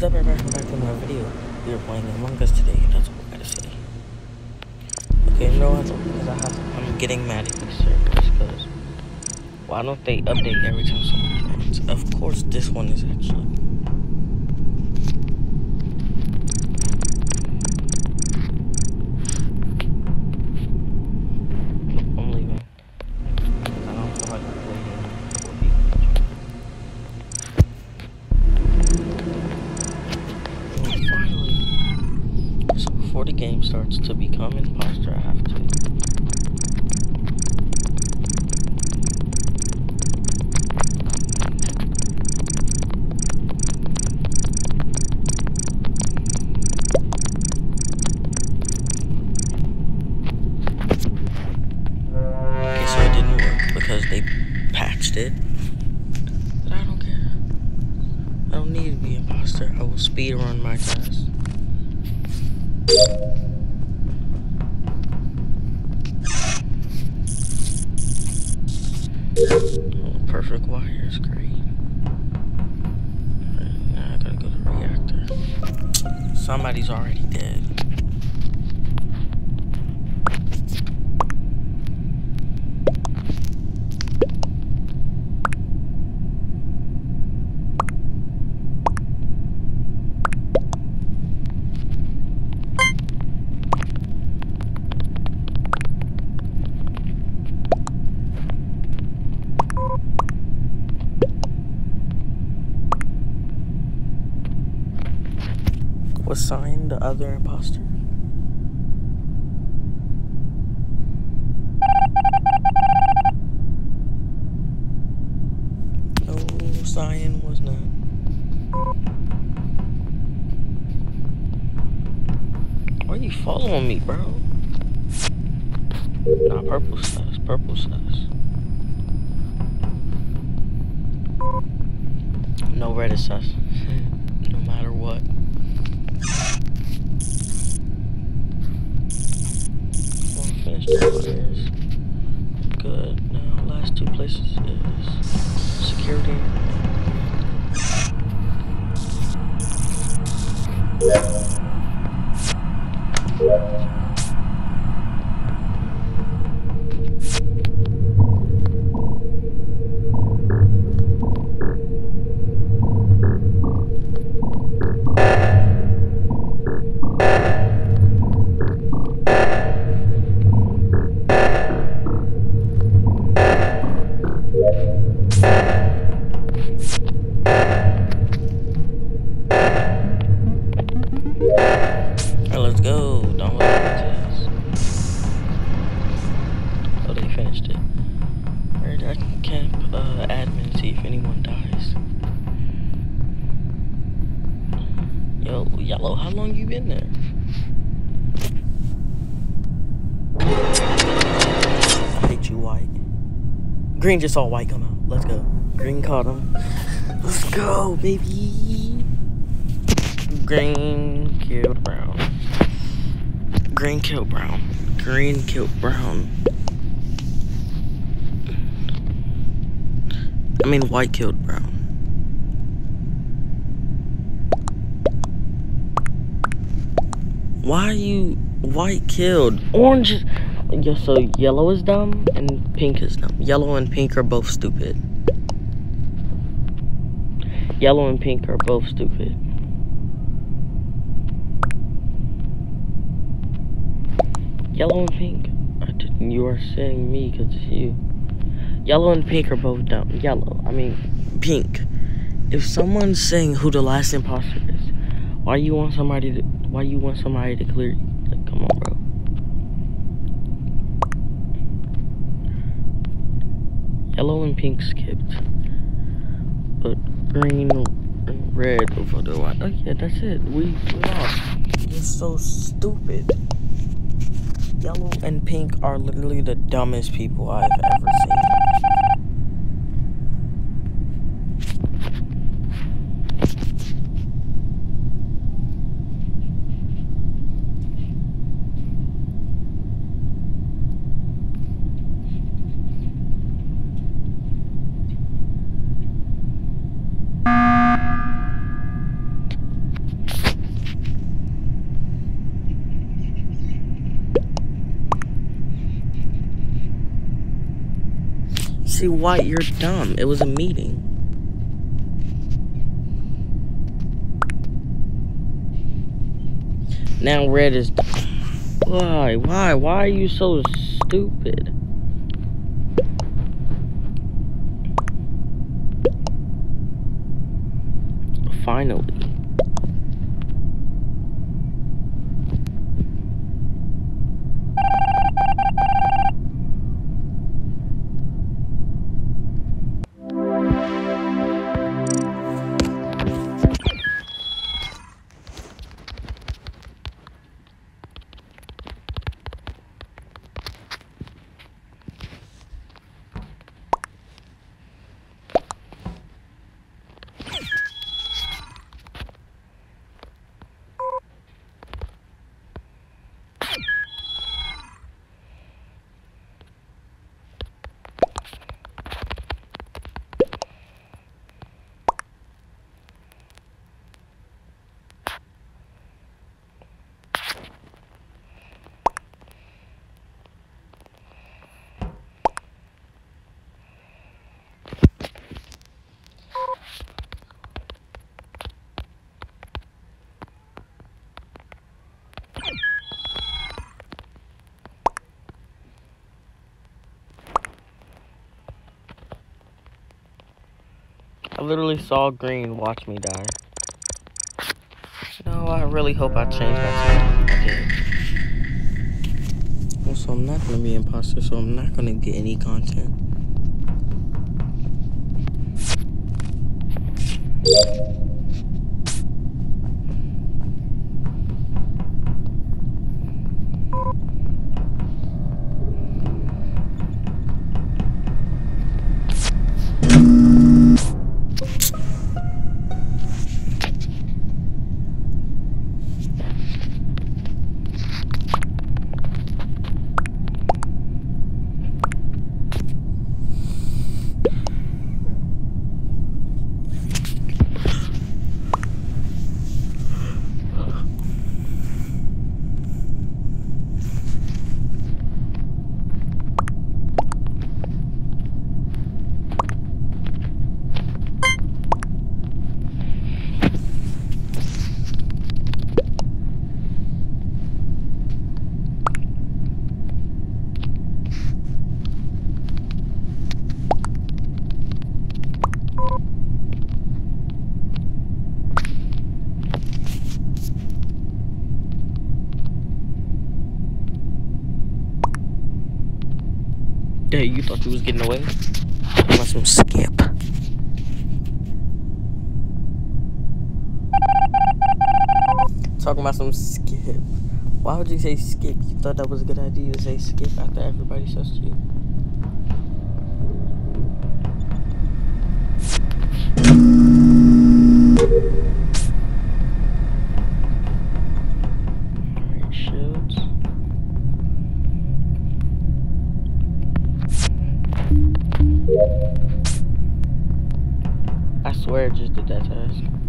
is up, everybody? Welcome back to another video. We are playing Among Us today. That's all I gotta say. Okay, no, all because I have. I'm getting mad at these servers because why don't they update every time someone joins? Of course, this one is actually. Patched it. But I don't care. I don't need to be an imposter. I will speed run my test. Oh, perfect wire is great. Alright, now I gotta go to the reactor. Somebody's already dead. Was Cyan the other imposter? No, Cyan was not. Why are you following me, bro? Nah, purple sus, purple sus. No red is sus. no matter what. Is good. Now, last two places is security. Green just saw white come out. Let's go. Green caught him. Let's go, baby. Green killed brown. Green killed brown. Green killed brown. I mean, white killed brown. Why are you white killed? Orange so yellow is dumb and pink is dumb. Yellow and pink are both stupid. Yellow and pink are both stupid. Yellow and pink. You are saying me because it's you. Yellow and pink are both dumb. Yellow. I mean, pink. If someone's saying who the last imposter is, why you want somebody to? Why you want somebody to clear? you? Like, come on, bro. Yellow and pink skipped, but green and red over the white. Oh yeah, that's it. We lost. You're so stupid. Yellow and pink are literally the dumbest people I've ever seen. See white, you're dumb. It was a meeting. Now red is Why? Why? Why are you so stupid? Finally. I literally saw green watch me die. No, I really hope I change my did. Also, I'm not gonna be imposter, so I'm not gonna get any content. Thought you was getting away? I want some skip. Talking about some skip. Why would you say skip? You thought that was a good idea to say skip after everybody says you. Swear just did that task.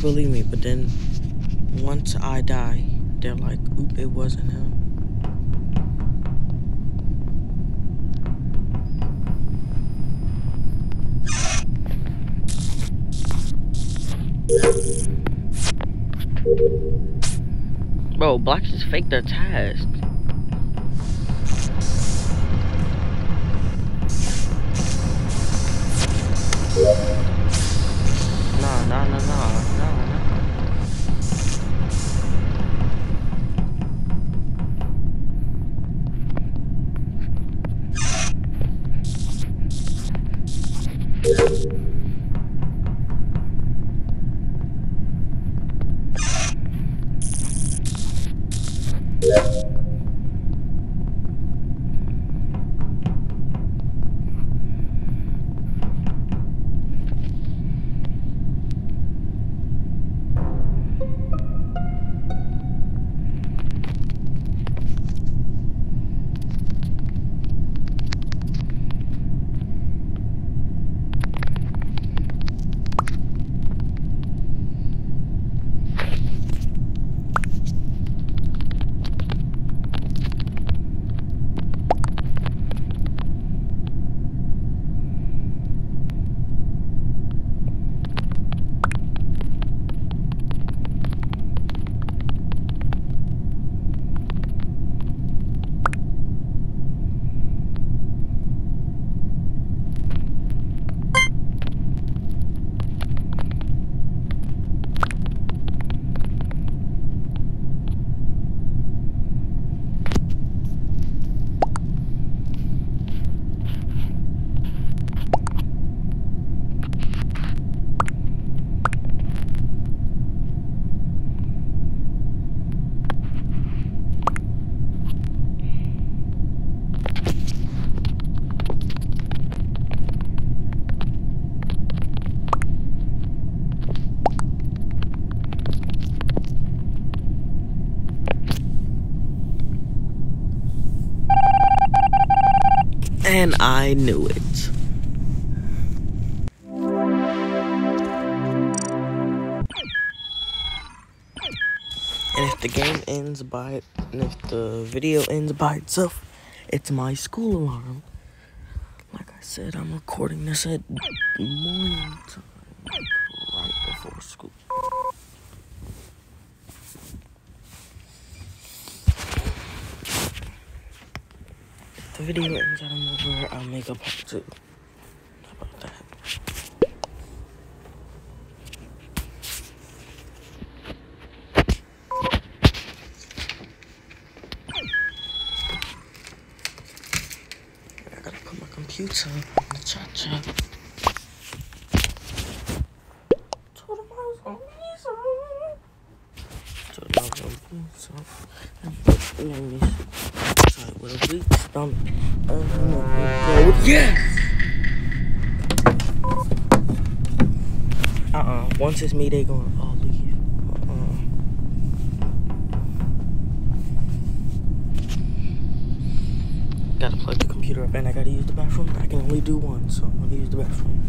Believe me, but then once I die, they're like, oop, it wasn't him. Bro, Blacks just faked their task. I knew it. And if the game ends by, and if the video ends by itself, it's my school alarm. Like I said, I'm recording this at morning time, like right before school. If the video ends out of I'll make a part two. How about that? I gotta put my computer in the some. Told him I gonna be some. And put on side with a weak go, yes! Uh-uh. Once it's me, they gonna all leave. Uh-uh. Gotta plug the computer up and I gotta use the bathroom. I can only do one, so I'm gonna use the bathroom.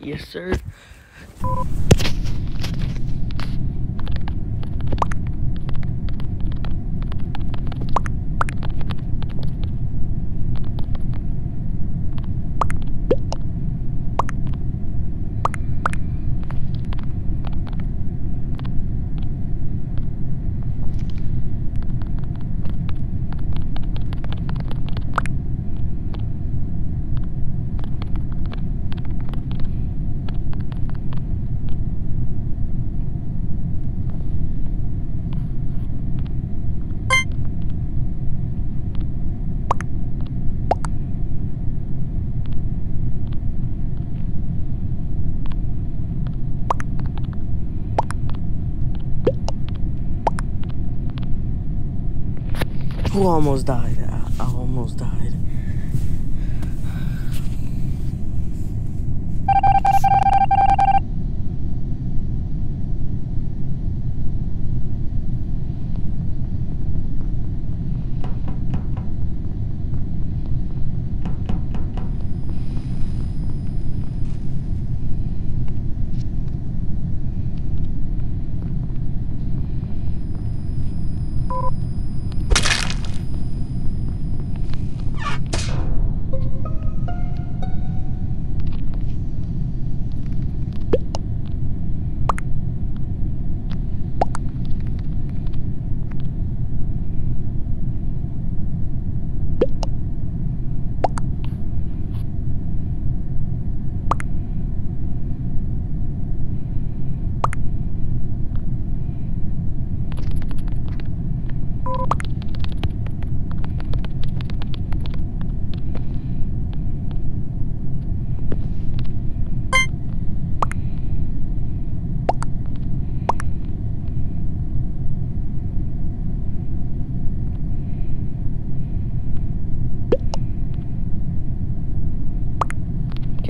Yes sir. Almost died? I, I almost died.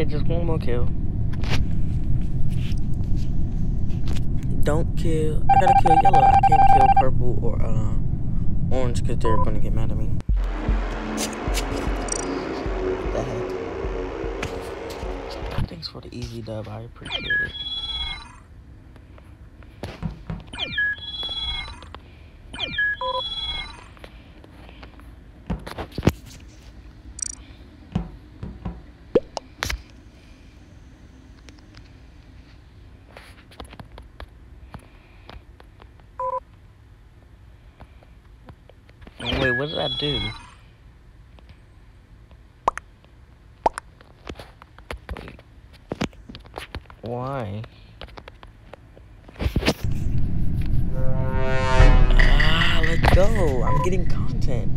Okay, more kill. Don't kill. I gotta kill yellow. I can't kill purple or uh, orange because they're gonna get mad at me. Thanks for the easy dub. I appreciate it. Wait, what did I do? Wait. Why? Ah, let's go. I'm getting content.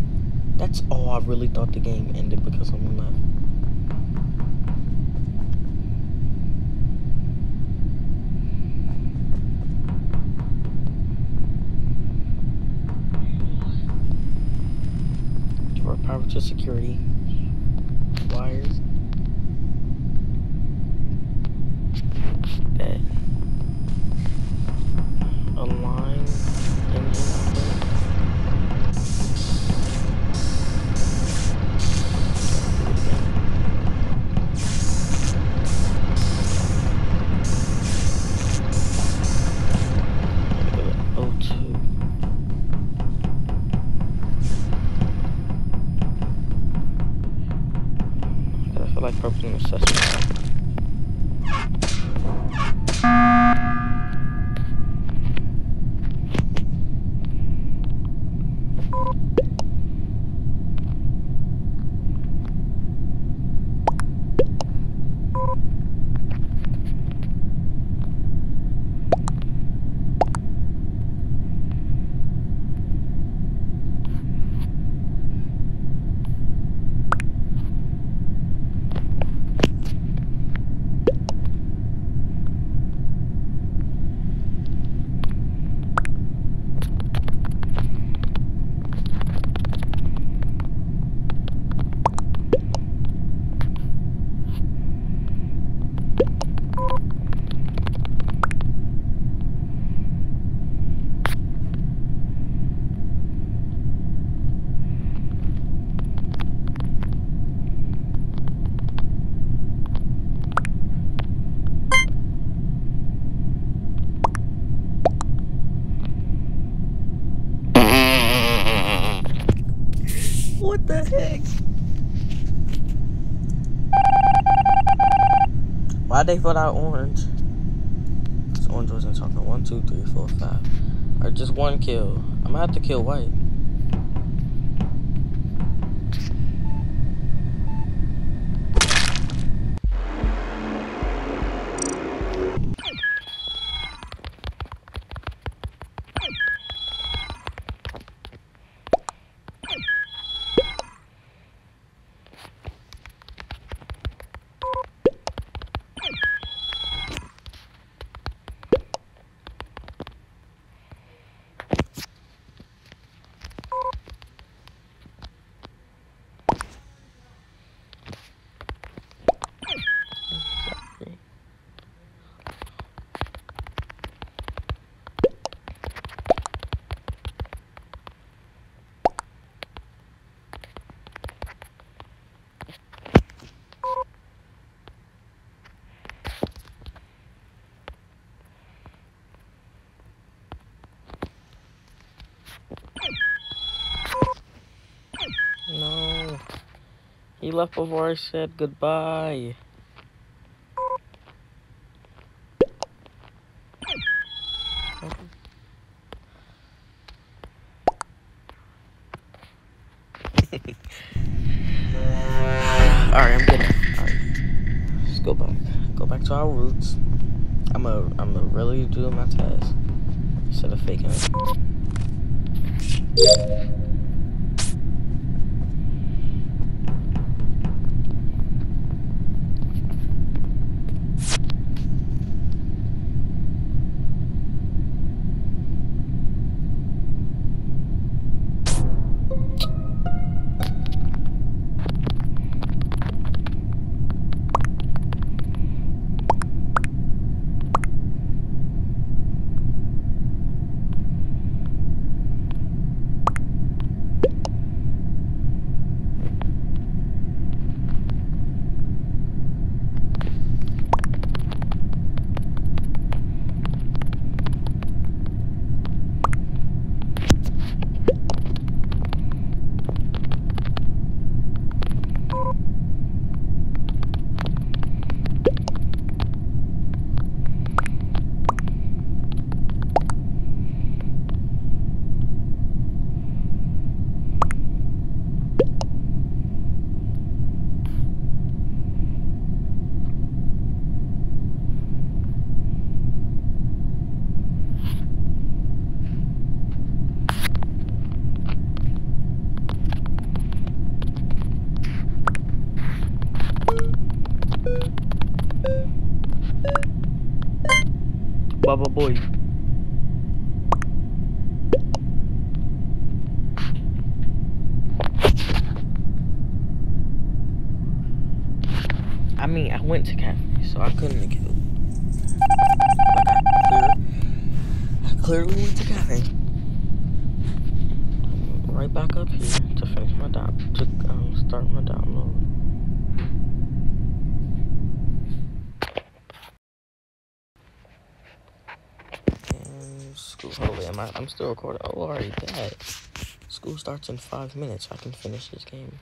That's all I really thought the game ended security the heck? Why'd they put out orange? Orange wasn't talking. One, two, three, four, five. Or just one kill. I'm gonna have to kill white. Left before I said goodbye. Alright, I'm good. Alright. Let's go back. Go back to our roots. I'm a I'm a really do my task. Instead of faking it. I mean, I went to cafe, so I couldn't have killed. I clearly went to cafe. Right back up here to finish my down to um, start my download. school. Holy, am I? I'm still recording. Oh, already that. School starts in five minutes. I can finish this game.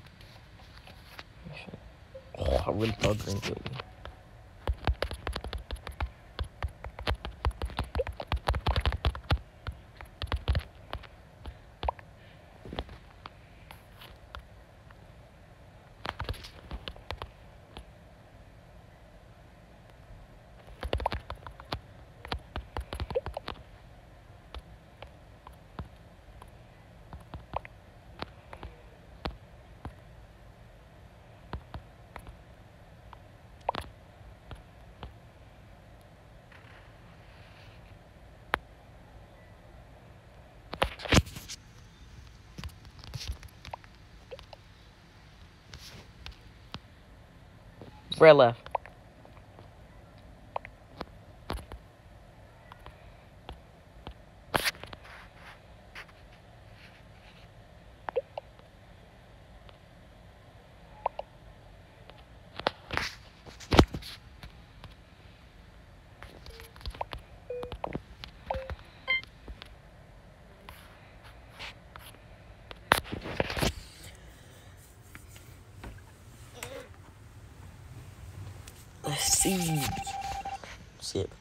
Oh, I really thought Green killed me. Red see. Sip.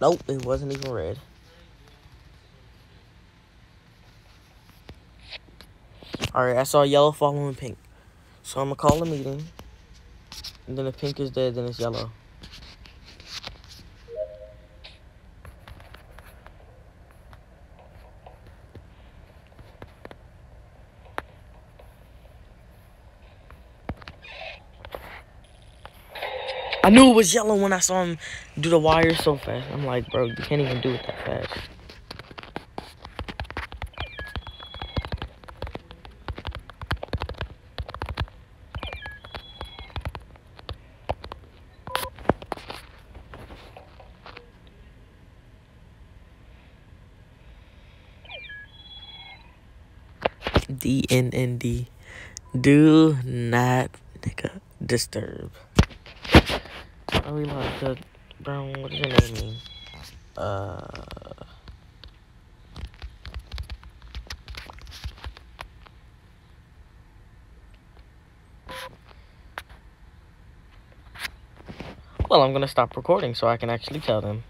Nope, it wasn't even red. Alright, I saw yellow following pink. So I'm gonna call a meeting. And then if pink is dead, then it's yellow. I knew it was yellow when I saw him do the wire so fast. I'm like, bro, you can't even do it that fast. D N N D. Do not nigga disturb really like the brown. What does your name mean? Uh. Well, I'm gonna stop recording so I can actually tell them.